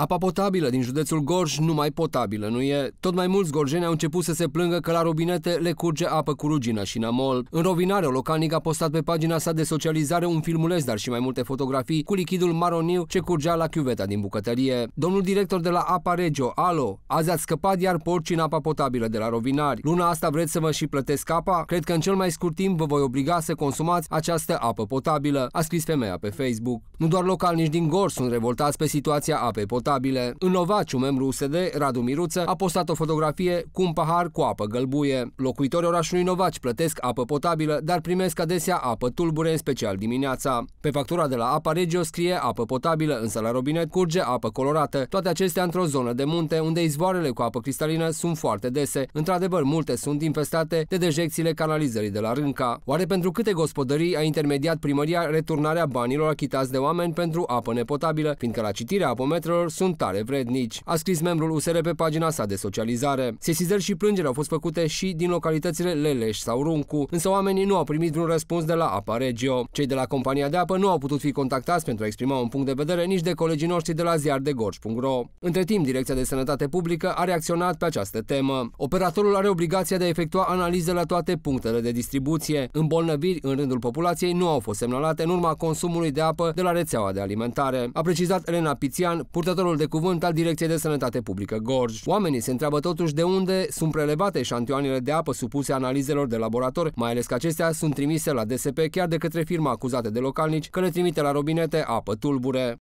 Apa potabilă din județul Gorj nu mai potabilă, nu e? Tot mai mulți gorjeni au început să se plângă că la robinete le curge apă cu rugină și namol. În rovinare, o localnic a postat pe pagina sa de socializare un filmuleț, dar și mai multe fotografii cu lichidul maroniu ce curgea la chiuveta din bucătărie. Domnul director de la Apa Regio, alo, azi ați scăpat iar porci în apa potabilă de la rovinari. Luna asta vreți să vă și plătesc apa? Cred că în cel mai scurt timp vă voi obliga să consumați această apă potabilă, a scris femeia pe Facebook. Nu doar localnici din Gorj sunt revoltați pe situația apei potabile potabile. În Novaciu, membru USD, Radu Miruță, a postat o fotografie cu un pahar cu apă gălbuie. Locuitorii orașului Novaci plătesc apă potabilă, dar primesc adesea apă tulbure, în special dimineața. Pe factura de la Apa Regio scrie apă potabilă, însă la robinet curge apă colorată. Toate acestea într-o zonă de munte, unde izvoarele cu apă cristalină sunt foarte dese. Într-adevăr, multe sunt infestate de dejecțiile canalizării de la Rânca. Oare pentru câte gospodării a intermediat primăria returnarea banilor achitați de oameni pentru apă nepotabilă, fiindcă la citirea apometrelor sunt tare vrednici, a scris membrul USR pe pagina sa de socializare. Sesizări și plângeri au fost făcute și din localitățile Leleș sau Runcu, însă oamenii nu au primit un răspuns de la Apa Regio. Cei de la compania de apă nu au putut fi contactați pentru a exprima un punct de vedere nici de colegii noștri de la ziardegorj.ro. Între timp, Direcția de Sănătate Publică a reacționat pe această temă. Operatorul are obligația de a efectua analize la toate punctele de distribuție. Îmbolnăviri în rândul populației nu au fost semnalate în urma consumului de apă de la rețeaua de alimentare. A precizat Elena Pițian, purtătorul purtătorul de cuvânt al Direcției de Sănătate Publică Gorj. Oamenii se întreabă totuși de unde sunt prelevate eșantioanele de apă supuse analizelor de laborator, mai ales că acestea sunt trimise la DSP chiar de către firma acuzată de localnici că le trimite la robinete apă tulbure.